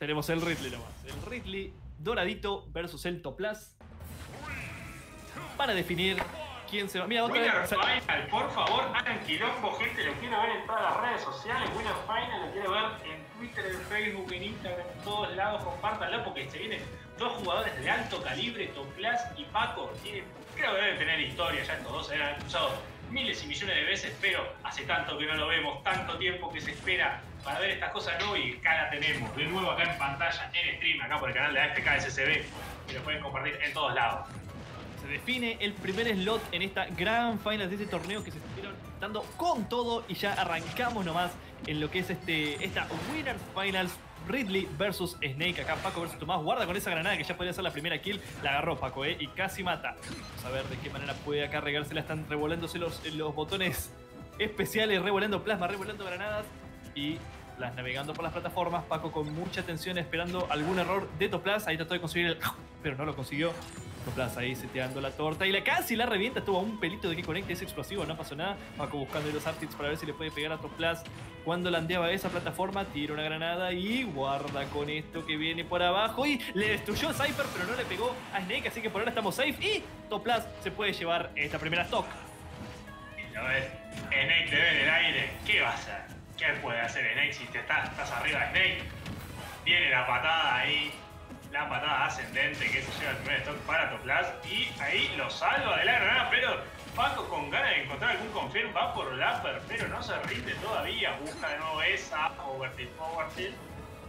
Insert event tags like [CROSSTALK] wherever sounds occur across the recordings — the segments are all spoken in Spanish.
tenemos el Ridley nomás. El Ridley doradito versus el Toplas. Para definir quién se va. Mira, otra Winner vez. Final, por favor, hagan quilombo, gente. Lo quiero ver en todas las redes sociales. Winner Final lo quiero ver en Twitter, en Facebook, en Instagram, en todos lados. Compártanlo porque se vienen dos jugadores de alto calibre, Toplas y Paco. Tienen, creo que deben tener historia. Ya estos dos se han cruzado miles y millones de veces, pero hace tanto que no lo vemos, tanto tiempo que se espera para ver estas cosas nuevo y acá la tenemos. De nuevo acá en pantalla, en stream, acá por el canal de AFK SCB. Y lo pueden compartir en todos lados. Se define el primer slot en esta gran final de este torneo que se estuvieron dando con todo y ya arrancamos nomás en lo que es este esta Winners Finals Ridley versus Snake acá Paco versus Tomás guarda con esa granada que ya podría ser la primera kill la agarró Paco eh y casi mata vamos a ver de qué manera puede acá regársela están revolándose los, los botones especiales revolando plasma revolando granadas y las navegando por las plataformas Paco con mucha atención esperando algún error de Toplas ahí trató de conseguir el [LAUGHS] pero no lo consiguió Toplas ahí seteando la torta y la casi la revienta, tuvo un pelito de que conecte, es explosivo, no pasó nada. Paco buscando los artits para ver si le puede pegar a Toplas. Cuando landeaba esa plataforma, tira una granada y guarda con esto que viene por abajo y le destruyó a Cypher, pero no le pegó a Snake, así que por ahora estamos safe y Toplas se puede llevar esta primera stock. Y lo ves, Snake te ve en el aire, ¿qué va a hacer? ¿Qué puede hacer Snake si te estás, estás arriba de Snake? Viene la patada ahí, la patada ascendente que se lleva el primer stock para Toplas y ahí lo salva de la granada, pero Paco con ganas de encontrar algún confirm va por Lapper, pero no se rinde todavía, busca de nuevo esa, overtilt, overtilt.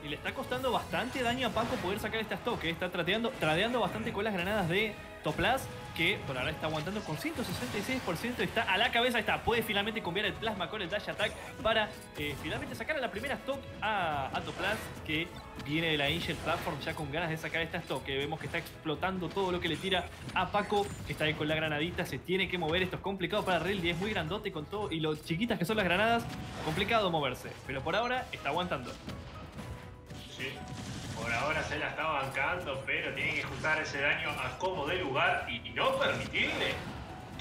Y le está costando bastante daño a Paco poder sacar esta stock. eh. Está tradeando, tradeando bastante con las granadas de Toplas, que por ahora está aguantando con 166%. Está a la cabeza, está. Puede finalmente cambiar el plasma con el dash attack para eh, finalmente sacar a la primera stock a, a Toplas, que viene de la Angel Platform ya con ganas de sacar esta stock. Que vemos que está explotando todo lo que le tira a Paco, que está ahí con la granadita. Se tiene que mover. Esto es complicado para Riley, es muy grandote con todo. Y lo chiquitas que son las granadas, complicado moverse. Pero por ahora está aguantando. Por ahora se la está bancando, pero tiene que juntar ese daño a como de lugar y no permitirle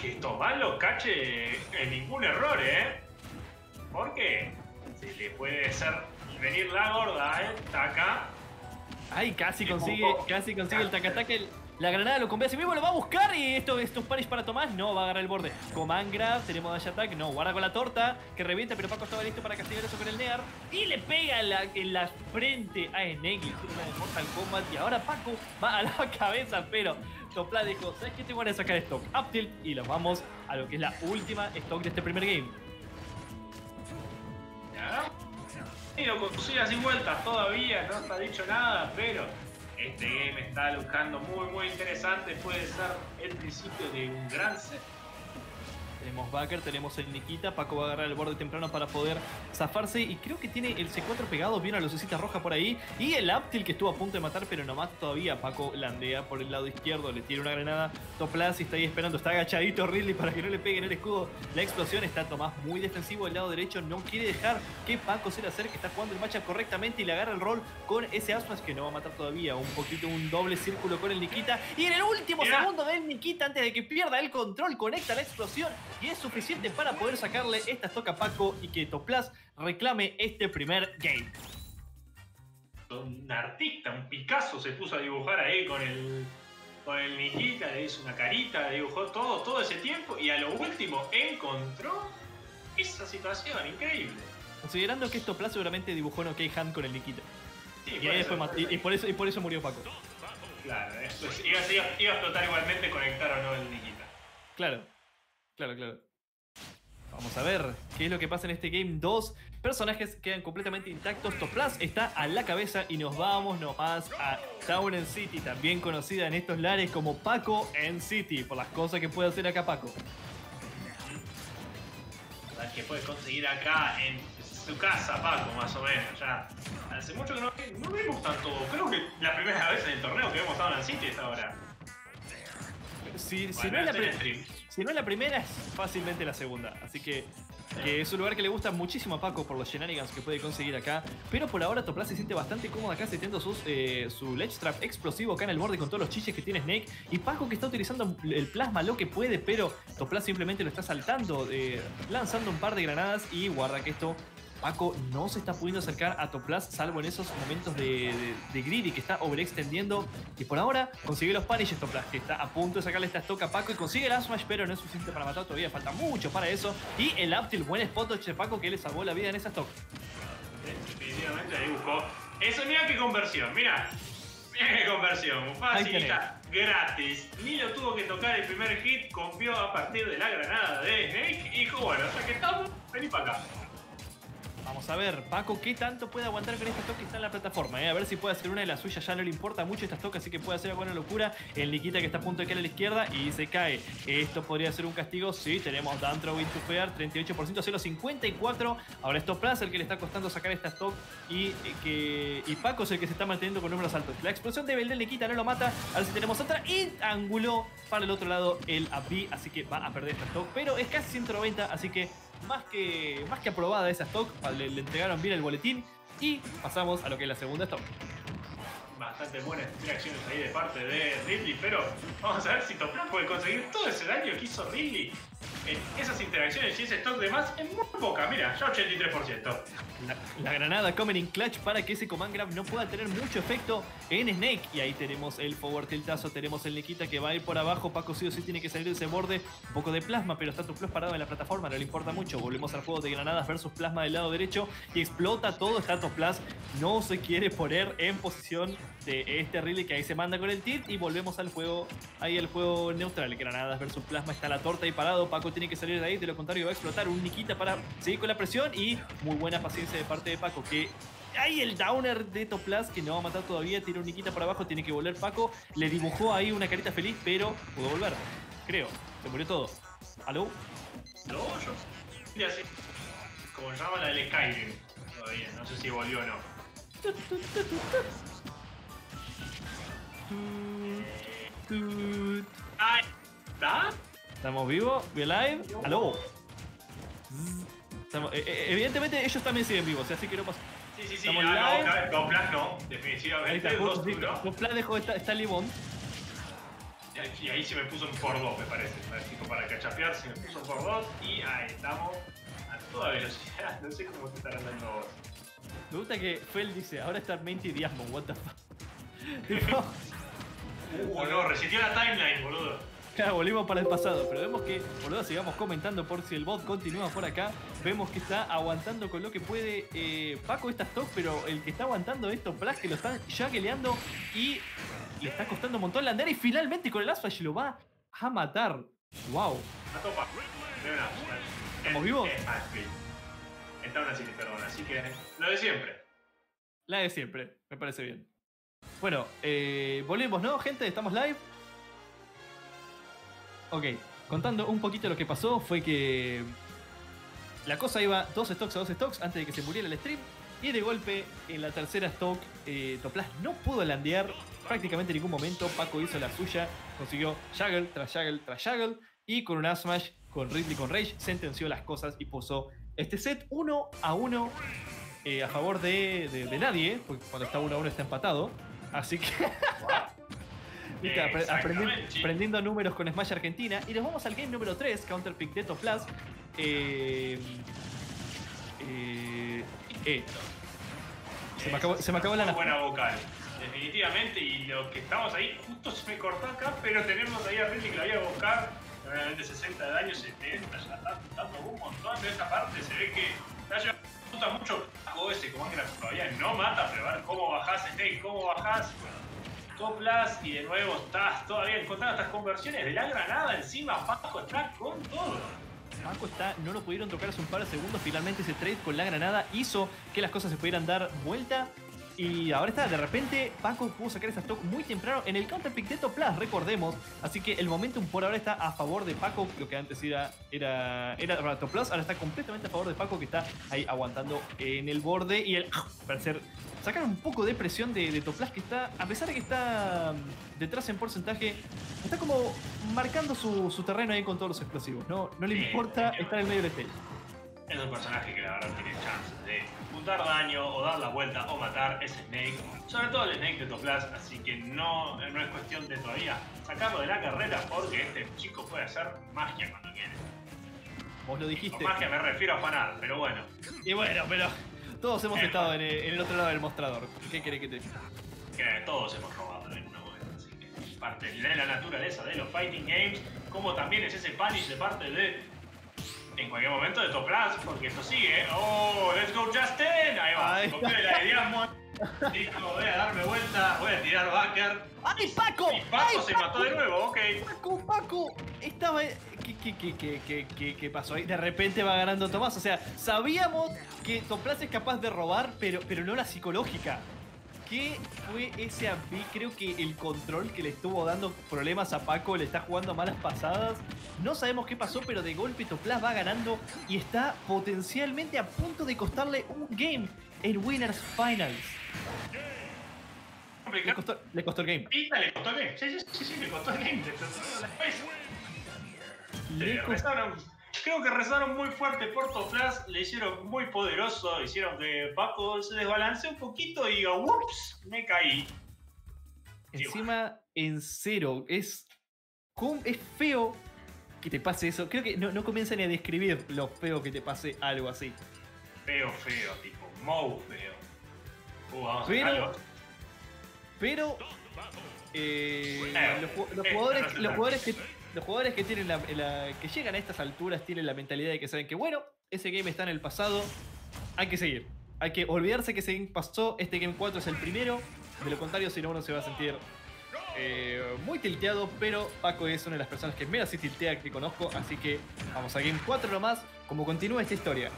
que Tomás lo cache en ningún error, ¿eh? Porque se le puede hacer venir la gorda, ¿eh? Taca. Ay, casi consigue, casi consigue el tacataque. La granada lo convence mismo, lo va a buscar y esto, estos paris para Tomás. No, va a agarrar el borde. Command Grab, tenemos Dash Attack. No, guarda con la torta, que revienta, pero Paco estaba listo para castigar eso con el Near. Y le pega en la, en la frente a hicieron una de Mortal Kombat. Y ahora Paco va a la [LAUGHS] cabeza, pero Topla dijo, ¿sabes qué? Te voy a sacar stock. Up tilt y los vamos a lo que es la última stock de este primer game. Y lo consigue sin vueltas todavía, no está dicho nada, pero este game está buscando muy muy interesante, puede ser el principio de un gran set. Tenemos Backer, tenemos el Nikita, Paco va a agarrar el borde temprano para poder zafarse y creo que tiene el C4 pegado, viene una lucecita roja por ahí. Y el Aptil que estuvo a punto de matar pero no mata todavía, Paco landea por el lado izquierdo, le tira una granada, Toplas y está ahí esperando, está agachadito Ridley para que no le pegue en el escudo, la explosión está Tomás muy defensivo del lado derecho, no quiere dejar que Paco se le acerque, está jugando el matchup correctamente y le agarra el rol con ese Asmas que no va a matar todavía, un poquito un doble círculo con el Nikita. Y en el último segundo del Nikita antes de que pierda el control conecta la explosión y es suficiente para poder sacarle esta toca a Paco y que Toplas reclame este primer game. Un artista, un Picasso se puso a dibujar ahí con el con el Nikita, le hizo una carita, le dibujó todo, todo ese tiempo y a lo último encontró esa situación increíble. Considerando que esto seguramente dibujó en OK Hand con el Nikita. Sí, Y, por eso, y por eso murió Paco. Claro, esto es- iba, iba- iba a explotar igualmente conectar o no el Nikita. Claro, claro, claro. Vamos a ver qué es lo que pasa en este game. Dos personajes quedan completamente intactos. Toplas está a la cabeza y nos vamos nomás a Town and City, también conocida en estos lares como Paco en City, por las cosas que puede hacer acá Paco. ¿Sabes que puedes conseguir acá en su casa, Paco, más o menos? Ya hace mucho que no, no vemos tanto. Creo que la primera vez en el torneo que vemos Town and City es ahora. Si, si no es la hacer pri- stream. Si no es la primera, es fácilmente la segunda. Así que, es un lugar que le gusta muchísimo a Paco por los shenanigans que puede conseguir acá. Pero por ahora Toplas se siente bastante cómodo acá seteando sus, eh, su ledge trap explosivo acá en el borde con todos los chiches que tiene Snake. Y Paco que está utilizando el plasma lo que puede, pero Toplas simplemente lo está saltando, eh, lanzando un par de granadas y guarda que esto Paco no se está pudiendo acercar a Toplas, salvo en esos momentos de, de, Greedy que está overextendiendo. Y por ahora consigue los punishes Toplas, que está a punto de sacarle esta stock a Paco y consigue el Smash, pero no es suficiente para matar todavía, falta mucho para eso. Y el Aptil, buen spot de Paco que le salvó la vida en esa stock. Definitivamente ahí buscó. Eso, mira qué conversión, mira. Mira qué conversión, facilita, gratis. Ni lo tuvo que tocar el primer hit, confió a partir de la granada de Snake y dijo, bueno, ya que estamos, vení para acá. Vamos a ver, Paco, qué tanto puede aguantar con esta stock que está en la plataforma. Eh? A ver si puede hacer una de las suyas. Ya no le importa mucho esta stock, así que puede hacer alguna locura. El Nikita que está a punto de caer a la izquierda y se cae. Esto podría ser un castigo. Sí, tenemos Dantro Win to Fear, 38%, 0, 54. Ahora esto Plus, el que le está costando sacar esta stock. Y, eh, que, y Paco es el que se está manteniendo con números altos. La explosión de Beldel Nikita no lo mata. A ver si tenemos otra. Y ángulo para el otro lado el AP. Así que va a perder esta stock. Pero es casi 190, así que más que, más que aprobada esa stock, le, le entregaron bien el boletín y pasamos a lo que es la segunda stock bastante buenas interacciones ahí de parte de Ridley, pero vamos a ver si Toplan puede conseguir todo ese daño que hizo Ridley en esas interacciones y ese stock de más en muy poca, mira, ya 83%. La, granada comen in clutch para que ese command grab no pueda tener mucho efecto en Snake. Y ahí tenemos el forward tiltazo, tenemos el Nikita que va a ir por abajo. Paco sí o sí tiene que salir de ese borde. Un poco de plasma, pero está plus parado en la plataforma, no le importa mucho. Volvemos al juego de granadas versus plasma del lado derecho y explota todo. Está Plus no se quiere poner en posición de este Ridley que ahí se manda con el tit y volvemos al juego, ahí el juego neutral. Granadas versus plasma, está la torta ahí parado. Paco tiene que salir de ahí, de lo contrario va a explotar un Nikita para seguir con la presión y muy buena paciencia de parte de Paco que hay el downer de Toplas que no va a matar todavía, tira un Nikita para abajo, tiene que volver Paco, le dibujó ahí una carita feliz, pero pudo volver, creo, se murió todo. ¿Aló? No, yo ya sé, como llama la del Skyrim, todavía, no sé si volvió o no. Está. ¿Estamos vivos? ¿We live? ¡Aló! Eh, eh, evidentemente ellos también siguen vivos, así que no pasa. Sí, sí, sí, Estamos ah, no, no, no, definitivamente. Ahí está, Dos, dejó esta, esta limón. Y ahí se me puso un por dos, me parece. Para cachapear se me puso un por dos y ahí estamos a toda velocidad. [LAUGHS] No sé cómo se estarán andando vos. Me gusta que Fel dice, ahora está Menti Diasmon, what the fuck. [LAUGHS] uh, no, resitió la timeline, boludo. Claro, volvimos para el pasado, pero vemos que, boludo, sigamos comentando por si el bot continúa por acá. Vemos que está aguantando con lo que puede eh, Paco esta stock, pero el que está aguantando esto, Plus, que lo están geleando y le está costando un montón la andar y finalmente con el Asfash lo va a matar. ¡Wow! ¿Estamos vivos? Está una perdón, así que lo de siempre. La de siempre, me parece bien. Bueno, eh, volvemos, ¿no, gente? ¿Estamos live? Ok, contando un poquito lo que pasó, fue que la cosa iba dos stocks a dos stocks antes de que se muriera el stream. Y de golpe, en la tercera stock, eh, no pudo landear prácticamente en ningún momento. Paco hizo la suya, consiguió Jaggle tras Jaggle tras Jaggle. Y con un Smash, con Ridley con Rage, sentenció las cosas y puso este set 1 a 1 eh, a favor de, de, nadie, porque cuando está 1 a 1 está empatado. Así que. [LAUGHS] aprendiendo números con Smash Argentina. Y nos vamos al game número 3, Counterpick Deto Plus. Eh, eh, eh. Se, me acabó, se me acabó la buena vocal, definitivamente. Y lo que estamos ahí, justo se me cortó acá, pero tenemos ahí a Ridley que la voy a buscar. Realmente 60 de daño, 70, ya está dando un montón de esta parte. Se ve que está gusta mucho ese como que todavía no mata, pero a ver cómo bajás, Snake, cómo bajás. Toplas y de nuevo estás todavía encontrando estas conversiones de la granada encima. Paco está con todo. Paco está, no lo pudieron tocar hace un par de segundos. Finalmente ese trade con la granada hizo que las cosas se pudieran dar vuelta. Y ahora está, de repente Paco pudo sacar esa stock muy temprano en el counter pick de Plus, recordemos. Así que el momentum por ahora está a favor de Paco, lo que antes era, era, era para Plus, ahora está completamente a favor de Paco que está ahí aguantando en el borde y el [COUGHS] parecer sacar un poco de presión de, de Toplas que está, a pesar de que está mm, detrás en porcentaje, está como marcando su, su terreno ahí con todos los explosivos, ¿no? No le importa estar en medio del stage. Es un personaje que la verdad tiene chances de juntar daño o dar la vuelta o matar ese Snake, sobre todo el Snake de Toplas, así que no, no es cuestión de todavía sacarlo de la carrera porque este chico puede hacer magia cuando quiere. vos lo dijiste. Que me refiero a fanar, pero bueno. Y bueno, pero todos hemos estado en el, en el otro lado del mostrador. ¿Qué querés que te diga? Que todos hemos robado en una momento, así que es parte de la naturaleza de los fighting games, como también es ese punish de parte de en cualquier momento de Toplas, porque esto sigue. ¡Oh! ¡Let's go Justin! Ahí va, Ahí copió la de Diamond. Dijo, voy a darme vuelta, voy a tirar backer. ¡Ay, Paco! Y Paco ¡Ay, se mató de nuevo, ok. Paco, Paco, estaba. ¿Qué, qué, qué, qué, qué, pasó ahí? De repente va ganando Tomás. O sea, sabíamos que Toplas es capaz de robar, pero, pero no la psicológica. ¿Qué fue ese ambi? Creo que el control que le estuvo dando problemas a Paco le está jugando malas pasadas. No sabemos qué pasó, pero de golpe Toplas va ganando y está potencialmente a punto de costarle un game en Winners Finals. Le costó, le costó el game. Le costó el game. Sí, sí, sí, sí, le costó el game. Le costó creo que rezaron muy fuerte por Toplas, le hicieron muy poderoso, hicieron que Paco se desbalanceó un poquito y diga, ups, me caí. Encima en cero. Es, es feo que te pase eso. Creo que no, no comienza ni a describir lo feo que te pase algo así. Feo, feo, tipo, Mou feo. Uh, vamos Pero- a. Pero eh, Eh, los, ju- los jugadores, los jugadores que los jugadores que llegan a estas alturas tienen la mentalidad de que saben que bueno, ese game está en el pasado, hay que seguir. Hay que olvidarse que ese game pasó, este game 4 es el primero, de lo contrario si no uno se va a sentir eh, muy tilteado, pero Paco es una de las personas que menos se tiltea que conozco, así que vamos a game 4 nomás, como continúa esta historia.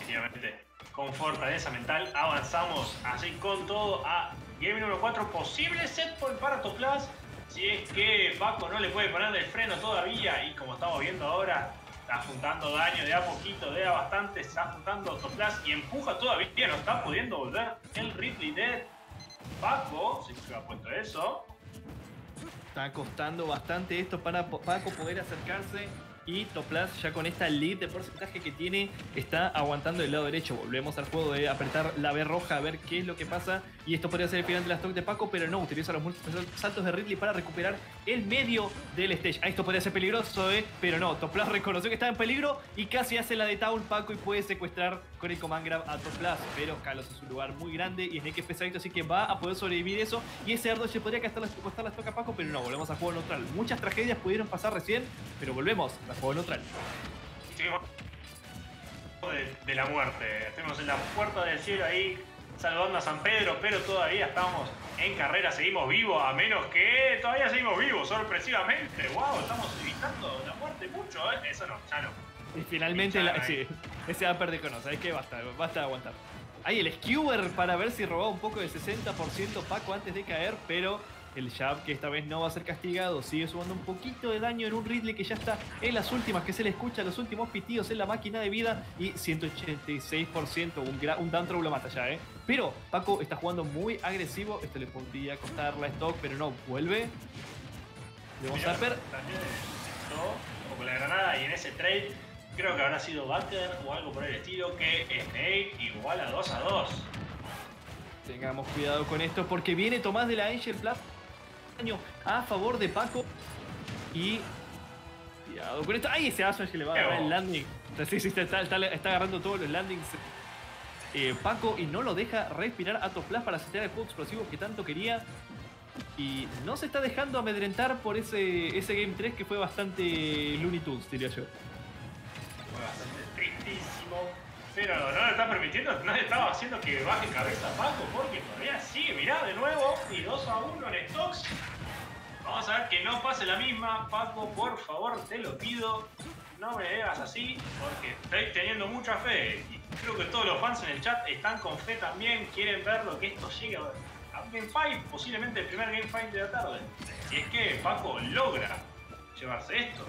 Definitivamente, con fortaleza mental avanzamos así con todo a Game número 4. Posible set point para Toplas. Si es que Paco no le puede poner el freno todavía y como estamos viendo ahora, está juntando daño de a poquito, de a bastante, está juntando Toplas y empuja todavía, no está pudiendo volver el Ridley Dead. Paco, si se ha puesto eso, Está costando bastante esto para Paco poder acercarse. Y Toplas ya con esta lead de porcentaje que tiene está aguantando el lado derecho. Volvemos al juego de apretar la B roja a ver qué es lo que pasa. Y esto podría ser el final de la stock de Paco, pero no, utiliza los múltiples saltos de Ridley para recuperar el medio del stage. Ah, esto podría ser peligroso, ¿eh? pero no. Toplas reconoció que estaba en peligro y casi hace la de Town Paco y puede secuestrar con el Command Grab a Toplas. Pero Carlos es un lugar muy grande y Snake es pesadito, así que va a poder sobrevivir eso. Y ese Ardo se podría costar la stock a Paco, pero no, volvemos al juego neutral. Muchas tragedias pudieron pasar recién, pero volvemos al juego neutral. de, de la muerte. Estuvimos en la puerta del cielo ahí saludando a San Pedro, pero todavía estamos en carrera, seguimos vivos, a menos que todavía seguimos vivos, sorpresivamente. ¡Wow! Estamos evitando la muerte mucho, ¿eh? Eso no, ya no. Y finalmente, la, sí, ese upper de cono, ¿sabes qué? Basta, basta de aguantar. Hay el skewer para ver si robaba un poco de 60% Paco antes de caer, pero el jab que esta vez no va a ser castigado, sigue sumando un poquito de daño en un Ridley que ya está en las últimas, que se le escucha los últimos pitidos en la máquina de vida y 186%, un, un down lo mata ya, ¿eh? Pero Paco está jugando muy agresivo, esto le podría costar la stock, pero no, vuelve. Le vamos a esto, como con la granada y en ese trade, creo que habrá sido Butter o algo por el estilo, que Snake igual a 2 a 2. Tengamos cuidado con esto porque viene Tomás de la Angel Plus daño a favor de Paco y cuidado con esto. ¡Ay! Ese Asher que le va a agarrar el landing. Sí, sí, está, está- está- agarrando todos los landings. eh, Paco y no lo deja respirar a Toplas para setear el juego explosivo que tanto quería. Y no se está dejando amedrentar por ese, ese Game 3 que fue bastante Looney Tunes, diría yo. Pero no le está permitiendo, no le estaba haciendo que baje cabeza a Paco, porque todavía sigue, mirá de nuevo, y 2 a 1 en stocks. Vamos a ver que no pase la misma, Paco, por favor, te lo pido. No me digas así, porque estoy teniendo mucha fe. Y creo que todos los fans en el chat están con fe también, quieren ver lo que esto llegue a un Game 5, posiblemente el primer Game 5 de la tarde. Si es que Paco logra llevarse esto.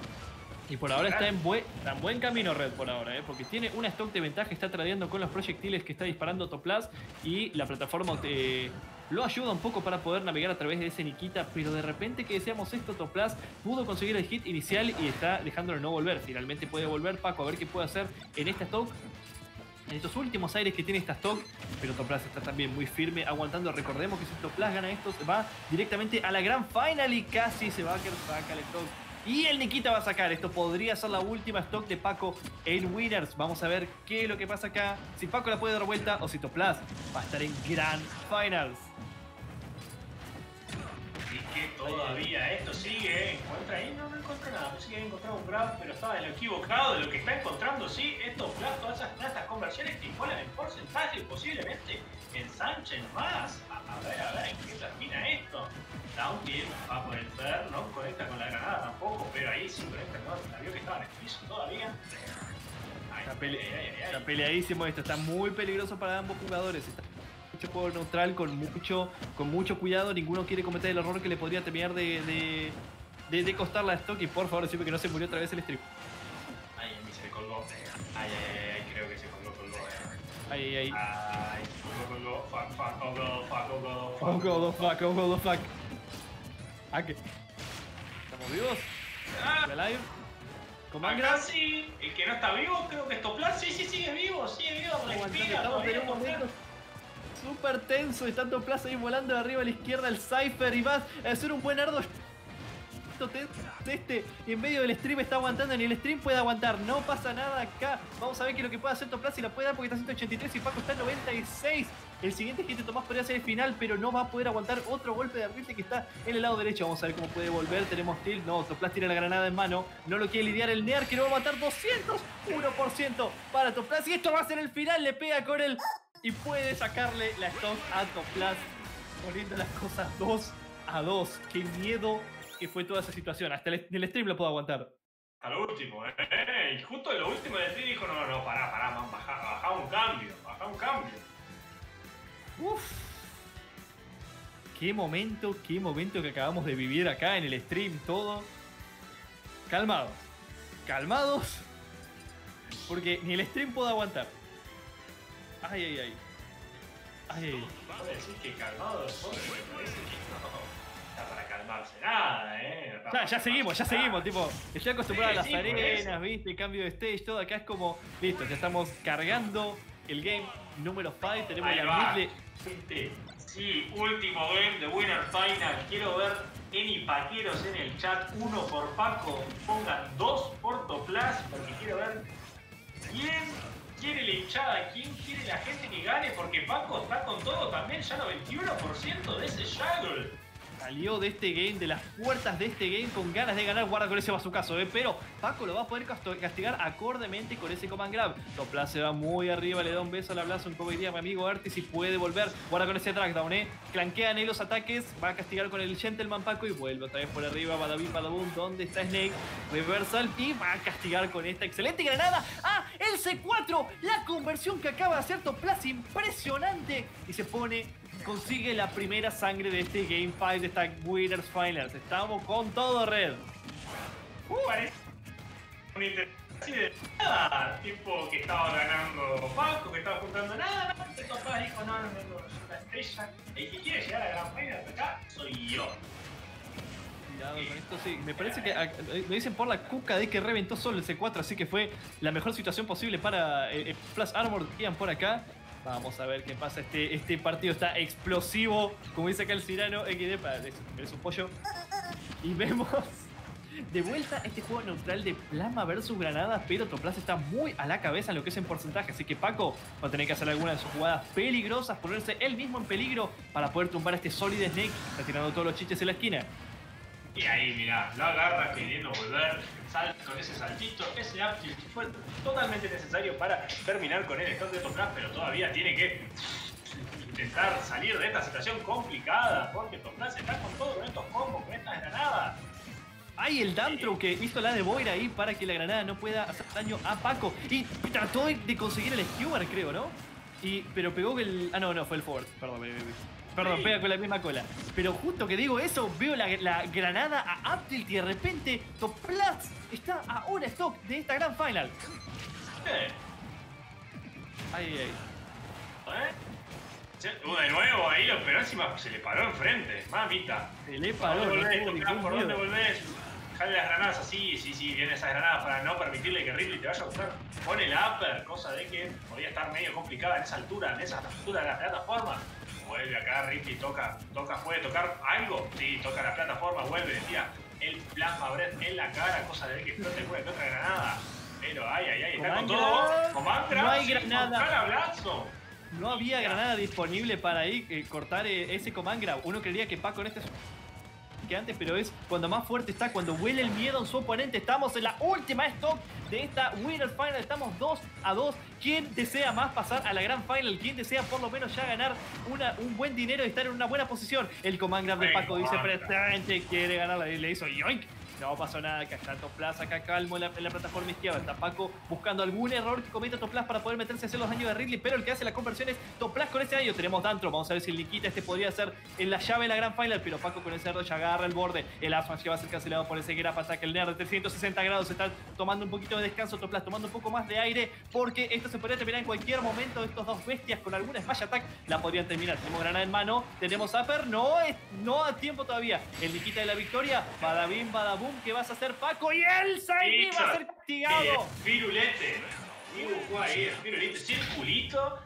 Y por ahora está en buen, en buen camino Red por ahora, ¿eh? porque tiene una stock de ventaja, está tradeando con los proyectiles que está disparando Toplas y la plataforma eh, lo ayuda un poco para poder navegar a través de ese Nikita, pero de repente que decíamos esto, Toplas pudo conseguir el hit inicial y está dejándolo no volver. Finalmente puede volver Paco a ver qué puede hacer en esta stock. En estos últimos aires que tiene esta stock, pero Toplas está también muy firme, aguantando. Recordemos que si Toplas gana esto, va directamente a la gran final y casi se va a saca el stock Y el Nikita va a sacar. Esto podría ser la última stock de Paco en Winners. Vamos a ver qué es lo que pasa acá. Si Paco la puede dar vuelta o si Toplas va a estar en Grand Finals. Que todavía esto sigue, ¿eh? encuentra ahí, no, no encontré nada, no sigue encontrando un grab, pero estaba en lo equivocado de lo que está encontrando, sí, estos flash, todas esas, estas conversiones que igualan en porcentaje posiblemente ensanchen más. A, a ver, a ver, ¿en qué termina esto? Downkill va por el Fer, no conecta con la granada tampoco, pero ahí sí conecta con la vio que estaba en el piso todavía. Ay, Está, pele- ay, ay, ay, está peleadísimo esto, está muy peligroso para ambos jugadores. Está juego neutral con mucho, con mucho cuidado. Ninguno quiere cometer el error que le podría terminar de, de, de- de costar la stock. Y por favor, decime que no se murió otra vez el stream. Ay, a mí se me colgó. Ay, ay, ay, ay, creo que se colgó, colgó. Ay, ay, ay. Ay, colgó, colgó. Fuck, fuck, oh god, fuck, oh god, Oh fuck. god, oh fuck, oh god, oh fuck. Ah, ¿qué? ¿Estamos vivos? Ah, el que no está vivo, creo que es Toplan. Sí, sí, sigue vivo, sigue vivo, respira. Todavía súper tenso. Está Plaza ahí volando de arriba a la izquierda el Cypher y vas a hacer un buen ardo. Este en medio del stream está aguantando, ni el stream puede aguantar, no pasa nada acá. Vamos a ver qué es lo que puede hacer Toplas y la puede dar porque está 183 y Paco está en 96. El siguiente de Tomás podría ser el final, pero no va a poder aguantar otro golpe de Ridley que está en el lado derecho. Vamos a ver cómo puede volver. Tenemos tilt. No, Toplas tiene la granada en mano. No lo quiere lidiar el Near que lo va a matar 201% para Toplas. Y esto va a ser el final. Le pega con el. Y puede sacarle la stock a Toplas. Poniendo las cosas 2 a 2. Qué miedo que fue toda esa situación. Hasta el, el stream lo puedo aguantar. A lo último, eh. Y justo en lo último del stream dijo, no, no, no, pará, pará, man, un cambio, baja un cambio. Uf. Qué momento, qué momento que acabamos de vivir acá en el stream, todo. Calmados. Calmados. Porque ni el stream puede aguantar. Ay, ay, ay. Ay, ay. Puedo decir que calmado, pobre, me parece que no está para calmarse nada, eh. No Ya, seguimos, ya nada. seguimos, tipo, estoy acostumbrado Sí, a las sí, arenas, viste, cambio de stage, todo acá es como, listo, ya estamos cargando el game número 5, tenemos Ahí la. Gente, Sí, último game de Winner Final. Quiero ver Eni Paqueros en el chat. Uno por Paco. Pongan dos por Toplas porque quiero ver quién quiere la hinchada, quién quiere la gente que gane. Porque Paco está con todo también, ya 91% de ese Shaggle. Salió de este game, de las puertas de este game con ganas de ganar, guarda con ese bazucazo, ¿eh? pero Paco lo va a poder castigar acordemente con ese command grab. Toplas se va muy arriba, le da un beso al abrazo, un comedia a mi amigo Artis y puede volver, guarda con ese trackdown, ¿eh? Clanquean ahí los ataques, va a castigar con el Gentleman Paco y vuelve otra vez por arriba, Badabim, Badabum, ¿dónde está Snake? Reversal y va a castigar con esta excelente granada. ¡Ah! El C4, la conversión que acaba de hacer Toplas, impresionante. Y se pone consigue la primera sangre de este Game 5 de esta Winners Finals. Estamos con todo, Red. Parece de nada. Tipo que estaba ganando Paco, que estaba juntando nada. No, que Toplas dijo, no, no, no, la estrella. El que quiere llegar a la gran final acá soy yo. Cuidado con esto, sí. Me parece que ah, lo dicen por la cuca de que reventó solo el C4, así que fue la mejor situación posible para eh, eh, Plus Armor Ian por acá. Vamos a ver qué pasa. Este, este partido está explosivo. Como dice acá el Cirano, XD para es un pollo. Y vemos de vuelta este juego neutral de Plasma versus Granada, pero Toplas está muy a la cabeza en lo que es en porcentaje. Así que Paco va a tener que hacer alguna de sus jugadas peligrosas, ponerse él mismo en peligro para poder tumbar a este Solid Snake, retirando todos los chiches en la esquina. Y ahí, mirá, la agarra queriendo volver, salta con ese saltito, ese uptilt fue totalmente necesario para terminar con el stock de Toplas, pero todavía tiene que intentar salir de esta situación complicada, porque Toplas está con todo, con estos combos, con estas granadas. Hay el Dantro que hizo la de Boira ahí para que la granada no pueda hacer daño a Paco. Y trató de, conseguir el Skewer, creo, ¿no? Y, pero pegó el. Ah, no, no, fue el forward. Perdón, me- Perdón, pega con la misma cola. Pero justo que digo eso, veo la, la granada a Uptilt y de repente Toplas está a una stock de esta gran final. Eh, Ay, ay. ¿eh? De nuevo ahí lo esperó encima, se le paró enfrente, mamita. Se le ¿Por paró, dónde no volvés, ¿Por dónde volvés? Jale las granadas así, sí, sí, vienen esas granadas para no permitirle que Ridley te vaya a buscar. Pone el upper, cosa de que podía estar medio complicada en esa altura, en esa altura de la plataforma. Vuelve acá, Ridley toca, toca, puede tocar algo, sí, toca la plataforma, vuelve, tira el plasma Breath en la cara, cosa de que explote alguna que otra granada. Pero ay, ay, ay, está con todo. Command no hay sí, con granada. No había granada disponible para ahí eh, cortar eh, ese command grab. Uno creería que Paco en este es que antes, pero es cuando más fuerte está, cuando huele el miedo en su oponente. Estamos en la última stock de esta Winner Final. Estamos 2 a 2. ¿Quién desea más pasar a la Gran Final? ¿Quién desea por lo menos ya ganar una, un buen dinero y estar en una buena posición? El command grab de Paco dice presente, quiere ganar. Le hizo yoink. No pasó nada, acá está Toplas, acá calmo en la, plataforma izquierda. Está Paco buscando algún error que cometa Toplas para poder meterse a hacer los daños de Ridley, pero el que hace la conversión es Toplas con ese daño. Tenemos Dantro, vamos a ver si el Nikita este podría ser en la llave de la gran final, pero Paco con el cerdo ya agarra el borde. El Asmash que va a ser cancelado por ese grab attack. El Nerd de 360 grados está tomando un poquito de descanso. Toplas tomando un poco más de aire, porque esto se podría terminar en cualquier momento. Estos dos bestias con alguna Smash Attack la podrían terminar. Tenemos granada en mano, tenemos Upper, no, es, no a tiempo todavía. El Nikita de la victoria, badabim, badabum, ¿qué vas a hacer Paco? Y el Saini va a ser castigado. El firulete. Dibujó ahí el firulete. Circulito.